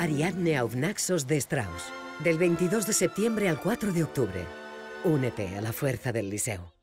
Ariadne Auvnaxos de Strauss. Del 22 de septiembre al 4 de octubre. Únete a la fuerza del Liceo.